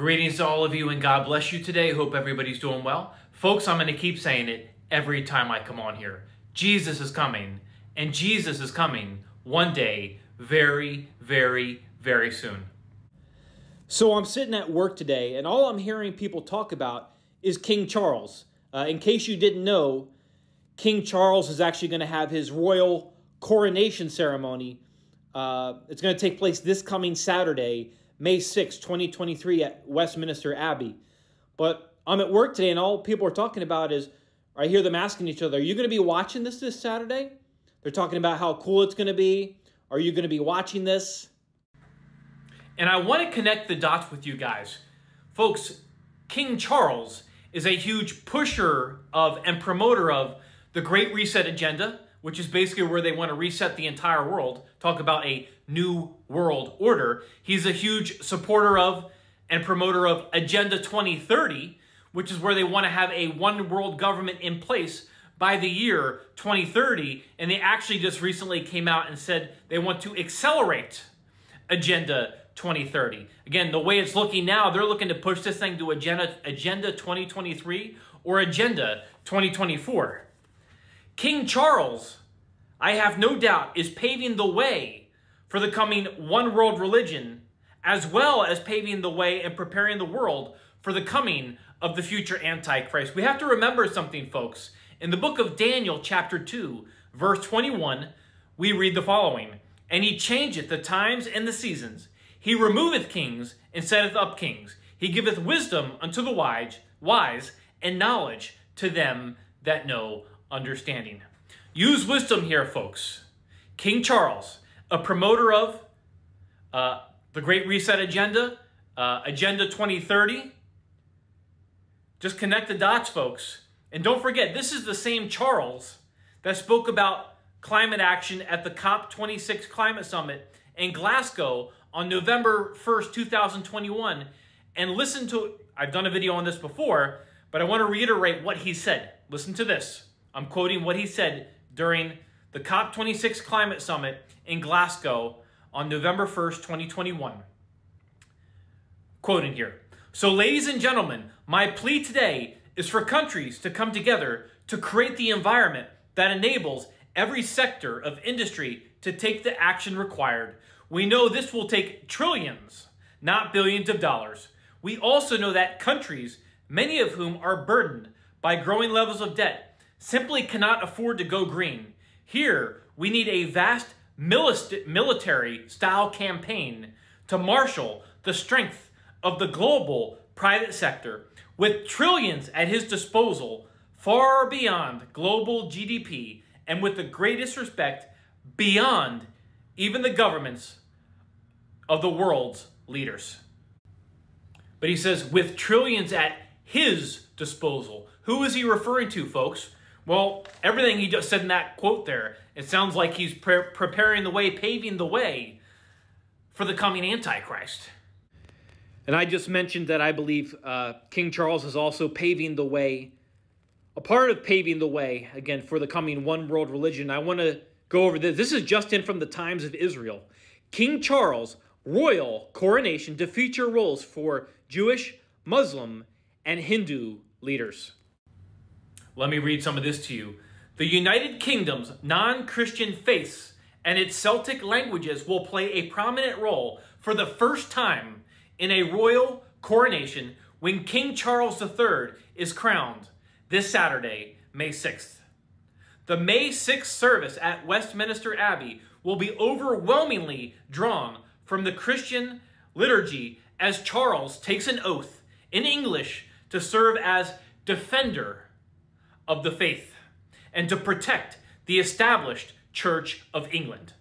Greetings to all of you and God bless you today. Hope everybody's doing well. Folks, I'm going to keep saying it every time I come on here. Jesus is coming, and Jesus is coming one day very, very, very soon. So I'm sitting at work today, and all I'm hearing people talk about is King Charles. Uh, in case you didn't know, King Charles is actually going to have his royal coronation ceremony. Uh, it's going to take place this coming Saturday May 6, 2023 at Westminster Abbey. But I'm at work today and all people are talking about is, I hear them asking each other, are you going to be watching this this Saturday? They're talking about how cool it's going to be. Are you going to be watching this? And I want to connect the dots with you guys. Folks, King Charles is a huge pusher of and promoter of the Great Reset agenda, which is basically where they want to reset the entire world, talk about a new world order. He's a huge supporter of and promoter of Agenda 2030, which is where they want to have a one world government in place by the year 2030. And they actually just recently came out and said they want to accelerate Agenda 2030. Again, the way it's looking now, they're looking to push this thing to Agenda, Agenda 2023 or Agenda 2024. King Charles, I have no doubt, is paving the way for the coming one world religion, as well as paving the way and preparing the world for the coming of the future Antichrist. We have to remember something, folks. In the book of Daniel, chapter 2, verse 21, we read the following And he changeth the times and the seasons. He removeth kings and setteth up kings. He giveth wisdom unto the wise, wise and knowledge to them that know understanding. Use wisdom here, folks. King Charles, a promoter of uh, the Great Reset Agenda, uh, Agenda 2030. Just connect the dots, folks. And don't forget, this is the same Charles that spoke about climate action at the COP26 Climate Summit in Glasgow on November 1st, 2021. And listen to, I've done a video on this before, but I want to reiterate what he said. Listen to this. I'm quoting what he said during the COP26 Climate Summit in Glasgow on November 1st, 2021. Quoting here So, ladies and gentlemen, my plea today is for countries to come together to create the environment that enables every sector of industry to take the action required. We know this will take trillions, not billions of dollars. We also know that countries, many of whom are burdened by growing levels of debt, simply cannot afford to go green. Here, we need a vast military style campaign to marshal the strength of the global private sector with trillions at his disposal far beyond global GDP and with the greatest respect beyond even the governments of the world's leaders. But he says, with trillions at his disposal. Who is he referring to, folks? Well, everything he just said in that quote there, it sounds like he's pre preparing the way, paving the way for the coming Antichrist. And I just mentioned that I believe uh, King Charles is also paving the way, a part of paving the way, again, for the coming one world religion. I want to go over this. This is just in from the Times of Israel. King Charles, royal coronation to feature roles for Jewish, Muslim, and Hindu leaders. Let me read some of this to you. The United Kingdom's non Christian faiths and its Celtic languages will play a prominent role for the first time in a royal coronation when King Charles III is crowned this Saturday, May 6th. The May 6th service at Westminster Abbey will be overwhelmingly drawn from the Christian liturgy as Charles takes an oath in English to serve as defender of the faith and to protect the established Church of England.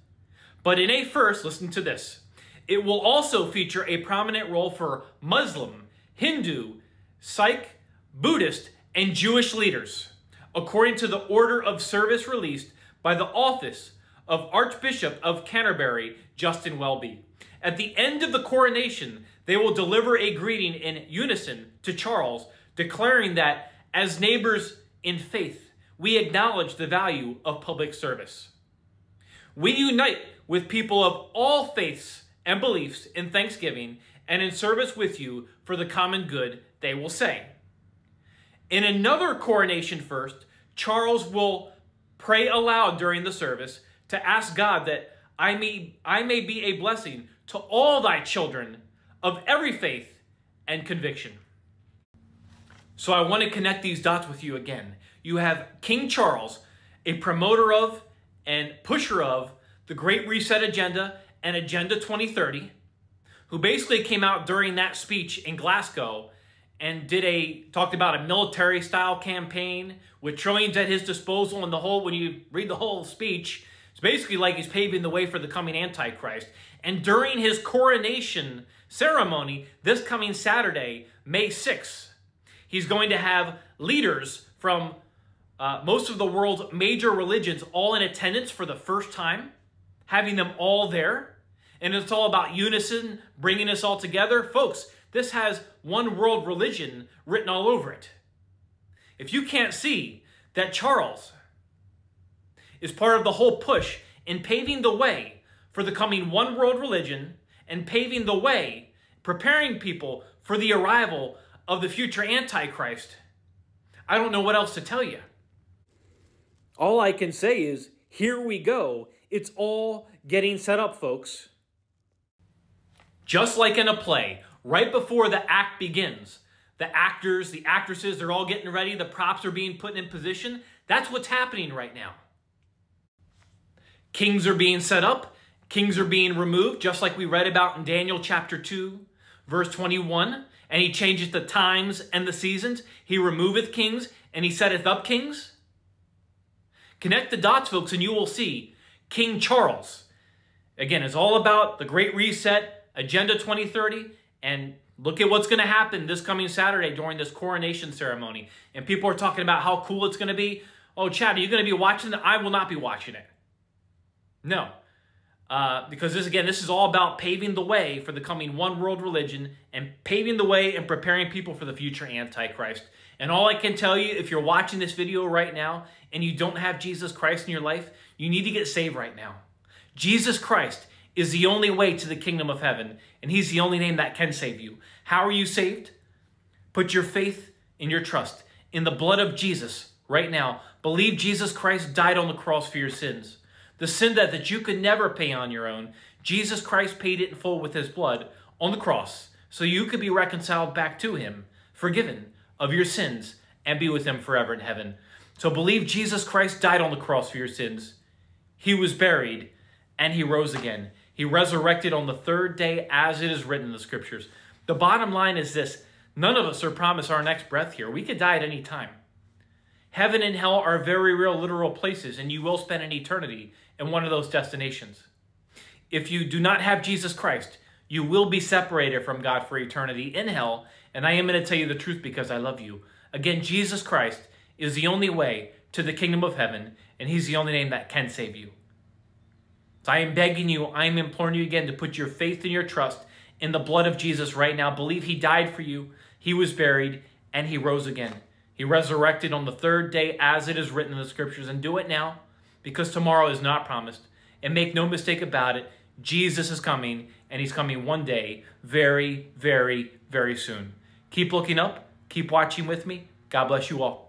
But in a first, listen to this, it will also feature a prominent role for Muslim, Hindu, Sikh, Buddhist, and Jewish leaders, according to the order of service released by the office of Archbishop of Canterbury, Justin Welby. At the end of the coronation, they will deliver a greeting in unison to Charles, declaring that as neighbors in faith, we acknowledge the value of public service. We unite with people of all faiths and beliefs in thanksgiving and in service with you for the common good, they will say. In another coronation first, Charles will pray aloud during the service to ask God that I may, I may be a blessing to all thy children of every faith and conviction. So I want to connect these dots with you again. You have King Charles, a promoter of and pusher of the Great Reset Agenda and Agenda 2030, who basically came out during that speech in Glasgow and did a talked about a military style campaign with trillions at his disposal and the whole when you read the whole speech it's basically like he's paving the way for the coming antichrist and during his coronation ceremony this coming saturday may 6th he's going to have leaders from uh, most of the world's major religions all in attendance for the first time having them all there and it's all about unison bringing us all together folks this has one world religion written all over it. If you can't see that Charles is part of the whole push in paving the way for the coming one world religion and paving the way, preparing people for the arrival of the future Antichrist, I don't know what else to tell you. All I can say is, here we go. It's all getting set up, folks. Just like in a play, right before the act begins. The actors, the actresses, they're all getting ready. The props are being put in position. That's what's happening right now. Kings are being set up. Kings are being removed, just like we read about in Daniel chapter 2, verse 21. And he changeth the times and the seasons. He removeth kings, and he setteth up kings. Connect the dots, folks, and you will see King Charles. Again, it's all about the Great Reset, Agenda 2030, and look at what's going to happen this coming Saturday during this coronation ceremony. And people are talking about how cool it's going to be. Oh, Chad, are you going to be watching it? I will not be watching it. No. Uh, because this, again, this is all about paving the way for the coming one world religion and paving the way and preparing people for the future Antichrist. And all I can tell you, if you're watching this video right now and you don't have Jesus Christ in your life, you need to get saved right now. Jesus Christ is the only way to the kingdom of heaven, and he's the only name that can save you. How are you saved? Put your faith and your trust in the blood of Jesus right now. Believe Jesus Christ died on the cross for your sins. The sin that, that you could never pay on your own, Jesus Christ paid it in full with his blood on the cross so you could be reconciled back to him, forgiven of your sins, and be with him forever in heaven. So believe Jesus Christ died on the cross for your sins. He was buried and he rose again. He resurrected on the third day as it is written in the scriptures. The bottom line is this none of us are promised our next breath here. We could die at any time. Heaven and hell are very real, literal places, and you will spend an eternity in one of those destinations. If you do not have Jesus Christ, you will be separated from God for eternity in hell, and I am going to tell you the truth because I love you. Again, Jesus Christ is the only way to the kingdom of heaven, and he's the only name that can save you. So I am begging you, I am imploring you again to put your faith and your trust in the blood of Jesus right now. Believe he died for you, he was buried, and he rose again. He resurrected on the third day as it is written in the scriptures. And do it now because tomorrow is not promised. And make no mistake about it, Jesus is coming, and he's coming one day very, very, very soon. Keep looking up. Keep watching with me. God bless you all.